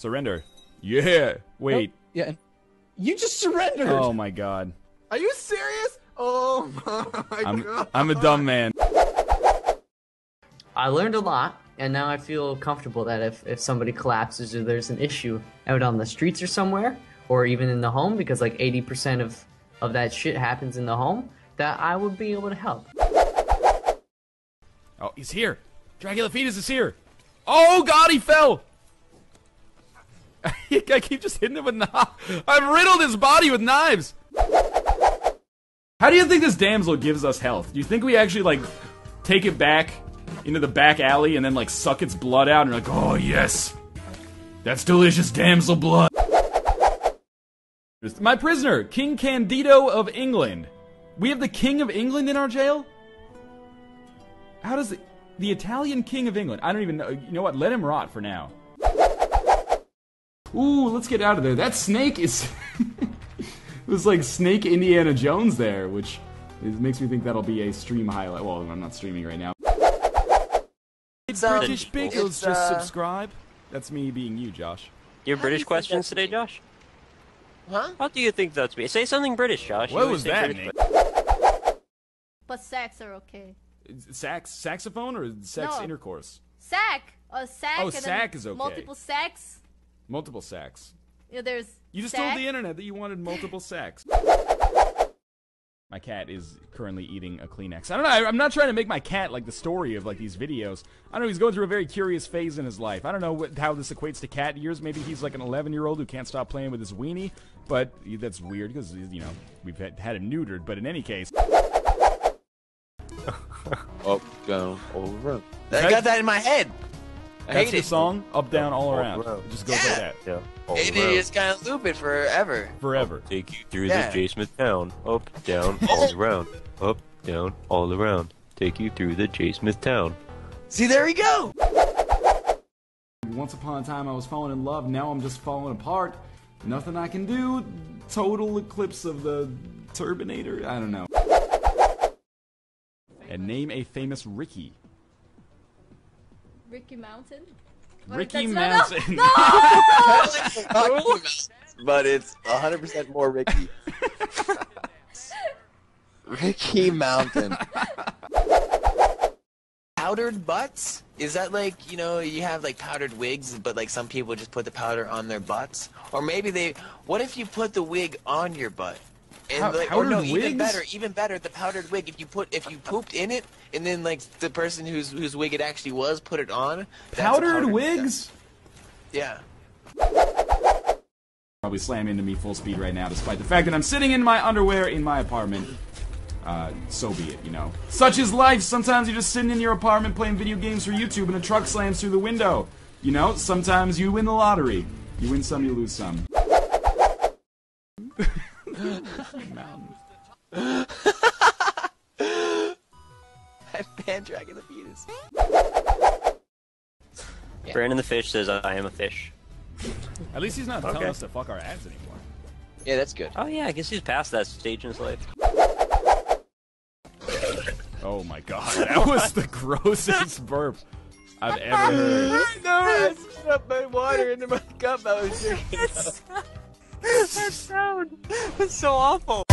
Surrender. Yeah. Wait. Yeah. You just surrendered. Oh my god. Are you serious? Oh my I'm god. I'm a dumb man. I learned a lot, and now I feel comfortable that if, if somebody collapses or there's an issue out on the streets or somewhere, or even in the home, because like 80% of, of that shit happens in the home, that I would be able to help. Oh, he's here. Dracula Fetus is here. Oh god, he fell. I keep just hitting him with knives. I've riddled his body with knives. How do you think this damsel gives us health? Do you think we actually like take it back into the back alley and then like suck its blood out and like, oh yes, that's delicious damsel blood. My prisoner, King Candido of England. We have the King of England in our jail. How does the, the Italian King of England? I don't even know. You know what? Let him rot for now. Ooh, let's get out of there. That snake is. it was like Snake Indiana Jones there, which is, makes me think that'll be a stream highlight. Well, I'm not streaming right now. It's, um, British Pickles, it's, just uh, subscribe. That's me being you, Josh. How do Your you British think questions today, me? Josh? Huh? How do you think that's me? Say something British, Josh. What always was say that, British Nick? But sex are okay. Sax, saxophone or sex No. intercourse? Sack! A sack Oh, and then sack is okay. multiple sacks. Multiple sax. You know, there's You just sack. told the internet that you wanted multiple sex. My cat is currently eating a Kleenex. I don't know. I, I'm not trying to make my cat like the story of like these videos. I don't know. He's going through a very curious phase in his life. I don't know what, how this equates to cat years. Maybe he's like an 11 year old who can't stop playing with his weenie. But that's weird because you know we've had, had him neutered. But in any case, Up, down, all around. I got that in my head. I that's hate the it. song. Up, down, all All around. around. It just goes like that Yeah, all It around. is kind of loop it forever. forever. Take you through Yeah. the J Smith town. Up, down, all around. Up, down, all around. Take you through the J Smith town. See, there we go. Once upon a time, I was falling in love. Now I'm just falling apart. Nothing I can do. Total eclipse of the Turbinator. I don't know. And name a famous Ricky. Ricky Mountain. Wait, Ricky Mountain. No, no! but it's 100% more Ricky. Ricky Mountain. Powdered butts? Is that like, you know, you have like powdered wigs, but like some people just put the powder on their butts? Or maybe they, what if you put the wig on your butt? And Pow- like, or no, powdered even better, even better, the powdered wig. If you put, if you pooped in it, and then like the person whose whose wig it actually was put it on. Powdered powdered wigs? Yeah. Probably slam into me full speed right now, despite the fact that I'm sitting in my underwear in my apartment. Uh, so be it, you know. Such is life. Sometimes you're just sitting in your apartment playing video games for YouTube and a truck slams through the window. You know, sometimes you win the lottery. You win some, you lose some. Mountain. I'm pan-dragging the fetus. Brandon the fish says, "I am a fish." At least he's not telling Okay. us to fuck our ads anymore. Yeah, that's good. Oh yeah, I guess he's past that stage in his life. Oh my god, that was the grossest burp I've ever heard. no, I spit up my water into my cup. I was drinking. That sound was so awful.